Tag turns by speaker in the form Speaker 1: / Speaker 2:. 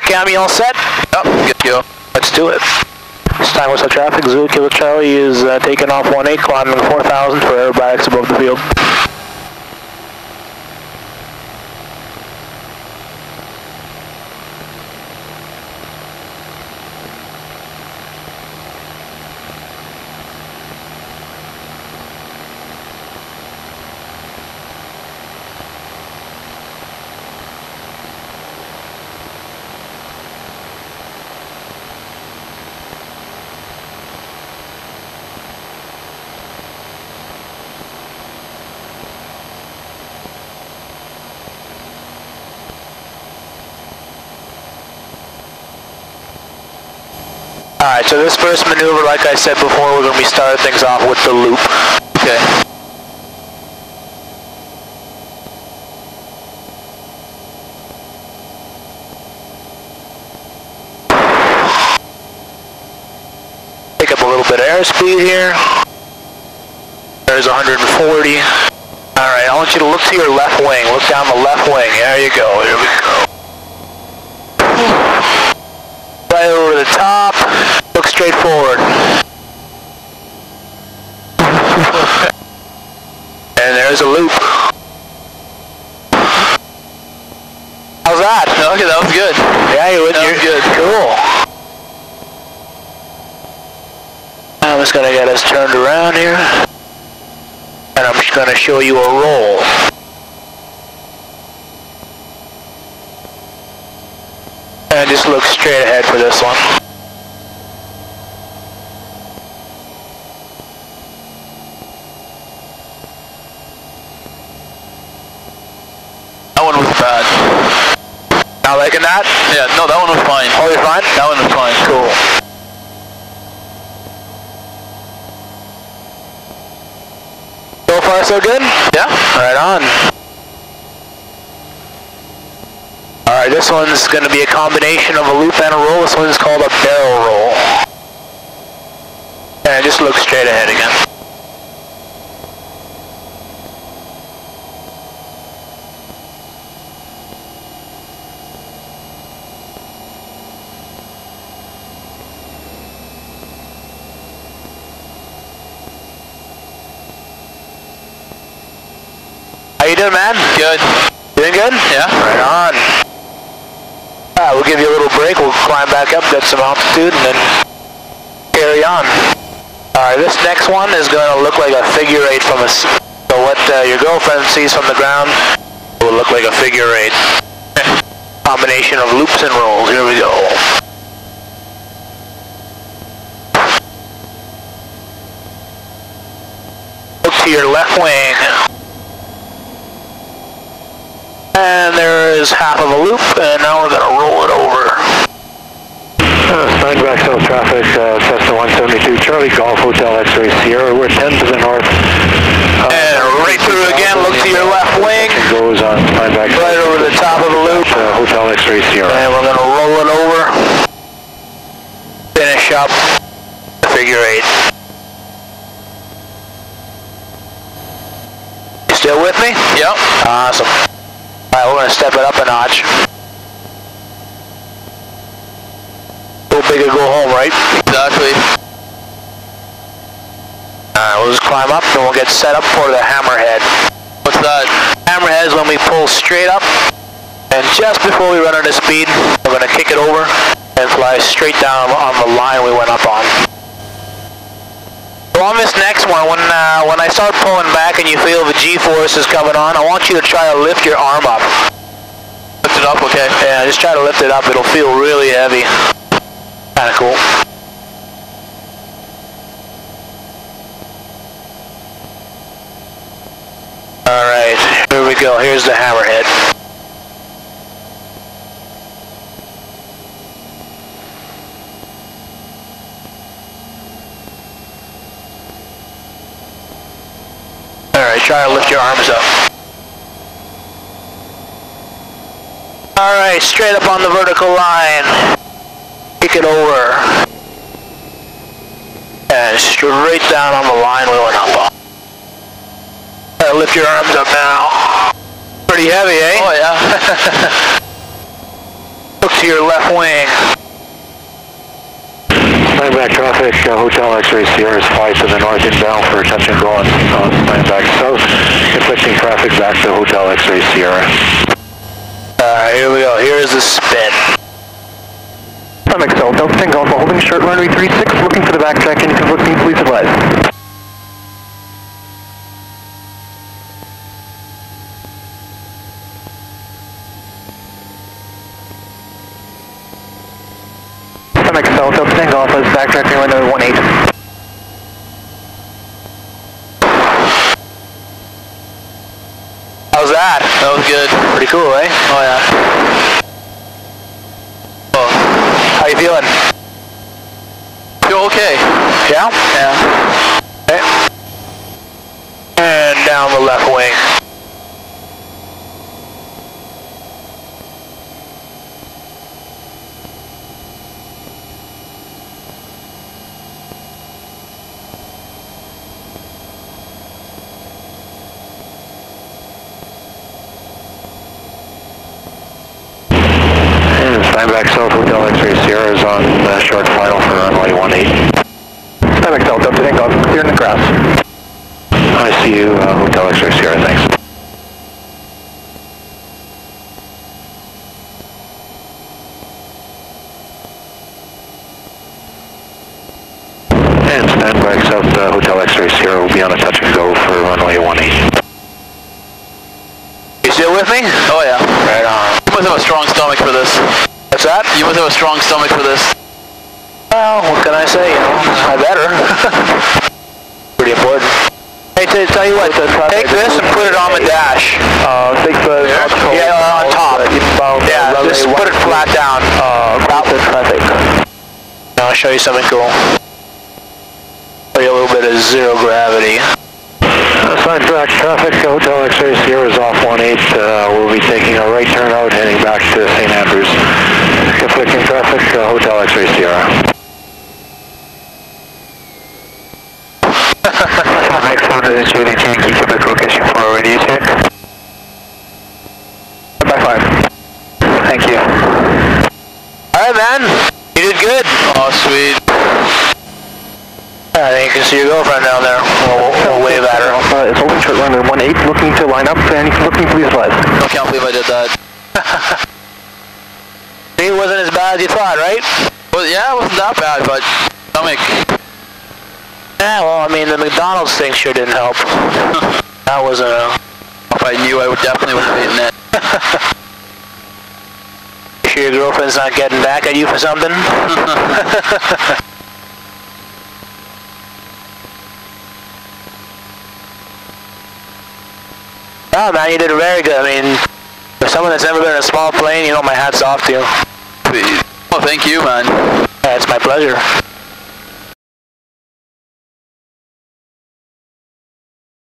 Speaker 1: Kam, you all set?
Speaker 2: Yep, good to go.
Speaker 1: Let's do it. This time the traffic? Zulu Kilo Charlie is uh, taking off 1-8, climbing 4,000 for aerobatics above the field. Alright, so this first maneuver, like I said before, we're going to be starting things off with the loop.
Speaker 2: Okay.
Speaker 1: Pick up a little bit of airspeed here. There's 140. Alright, I want you to look to your left wing. Look down the left wing. There you go. Here we go. Right over the top. Look straight forward. and there's a loop. How's that?
Speaker 2: Okay, that was good.
Speaker 1: Yeah, you
Speaker 2: That
Speaker 1: you're
Speaker 2: good.
Speaker 1: Cool. I'm just gonna get us turned around here. And I'm just gonna show you a roll. Just look straight ahead for this one.
Speaker 2: That one was bad.
Speaker 1: Not liking that?
Speaker 2: Yeah, no, that one was fine.
Speaker 1: Oh, you're fine?
Speaker 2: That one was fine.
Speaker 1: Cool. So far, so good?
Speaker 2: Yeah?
Speaker 1: Right on. This one's going to be a combination of a loop and a roll. This one's called a barrel roll. And just look straight ahead again. How you doing, man?
Speaker 2: Good.
Speaker 1: Doing good?
Speaker 2: Yeah?
Speaker 1: Right on. We'll give you a little break. We'll climb back up, get some altitude, and then carry on. Alright, this next one is going to look like a figure eight from a... s- So what uh, your girlfriend sees from the ground will look like a figure eight. Combination of loops and rolls. Here we go. Look to your left wing. And there is half of a loop, and now we're going to roll it over.
Speaker 3: Uh, back South traffic, uh, Cessna 172, Charlie Golf Hotel X-Ray Sierra. We're 10 to the north. Uh,
Speaker 1: And right through again, look to your left wing,
Speaker 3: Goes on back.
Speaker 1: right over the top of the loop,
Speaker 3: Uh, Hotel X-Ray Sierra.
Speaker 1: and we're going to roll it over. Finish up figure eight. You still with me?
Speaker 2: Yep.
Speaker 1: Awesome. Alright, we're going to step it up a notch. Big or go home, right?
Speaker 2: Exactly.
Speaker 1: Alright, we'll just climb up and we'll get set up for the hammerhead.
Speaker 2: What's that?
Speaker 1: Hammerhead is when we pull straight up, and just before we run out of speed, we're going to kick it over and fly straight down on the line we went up on. So on this next one, when uh, when I start pulling back and you feel the G-force is coming on, I want you to try to lift your arm up.
Speaker 2: Lift it up, okay.
Speaker 1: Yeah, just try to lift it up. It'll feel really heavy. Kind of cool. Alright, here we go. Here's the hammerhead. Alright, try to lift your arms up. Alright, straight up on the vertical line. Kick it over. And straight down on the line we went up on. Alright, lift your arms up now. Pretty heavy, eh?
Speaker 2: Oh, yeah.
Speaker 1: Look to your left wing.
Speaker 3: Steinbach traffic, uh, Hotel X-ray Sierra is 5 to the north inbound for touch and go on uh, Steinbach South. Conflicting traffic back to Hotel X-ray Sierra.
Speaker 1: Alright, here we go. Here's the spin.
Speaker 3: Steinbach South, Delta 10 Golf, holding short runway 36, looking for the backtrack and conflicting, please advise. South, Delta 10 Golf, is backtracking runway 18.
Speaker 1: How's that?
Speaker 2: That was good.
Speaker 1: Pretty cool, eh?
Speaker 2: Oh yeah.
Speaker 1: How you feeling?
Speaker 2: feel okay.
Speaker 1: Yeah?
Speaker 2: Yeah.
Speaker 1: Okay. And down the left wing.
Speaker 3: Steinbach South Hotel X-ray Sierra is on uh, short final for runway 18. Steinbach South, Delta 10 Golf, clear in the grass. I see you, uh, Hotel X-ray Sierra, thanks. And Steinbach South uh, Hotel X-ray Sierra will be on a touch and go for runway 18.
Speaker 1: You still with me?
Speaker 2: Oh yeah.
Speaker 1: Right on.
Speaker 2: You must have a strong stomach for this.
Speaker 1: What's that?
Speaker 2: You must have a strong stomach for this.
Speaker 1: Well, what can I say? You know, I better. Pretty important. Hey, t- tell you what, take this and put it on the dash.
Speaker 3: Uh, take the...
Speaker 1: Yeah, on top. Yeah, just put it flat down.
Speaker 3: Uh,
Speaker 1: traffic. Now I'll show you something cool. Show you a little bit of zero gravity.
Speaker 3: Sign back traffic, Hotel X-ray Sierra is off 18. Uh, we'll be taking a right turn out heading back to St. Andrews. Conflicting traffic, uh, Hotel X-ray Sierra. Next one is Julie Yankee, Quebec location for radio check. By 5. Thank you.
Speaker 1: Alright, man. You did good.
Speaker 2: Oh sweet.
Speaker 1: I think you can see your girlfriend down there. We'll, we'll wave at her.
Speaker 3: Uh, it's holding short runway 18, looking to line up and looking please advise.
Speaker 2: I can't believe I did that.
Speaker 1: Wasn't as bad as you thought, right?
Speaker 2: Well, yeah, it wasn't that bad, but stomach.
Speaker 1: Yeah, well, I mean, the McDonald's thing sure didn't help. that wasn't a...
Speaker 2: Uh, if I knew, I would definitely would have eaten that.
Speaker 1: You sure your girlfriend's not getting back at you for something? oh, man, you did very good. I mean, for someone that's never been in a small plane, you know, my hat's off to you.
Speaker 2: Sweet. Oh, thank you, man.
Speaker 1: Yeah, it's my pleasure.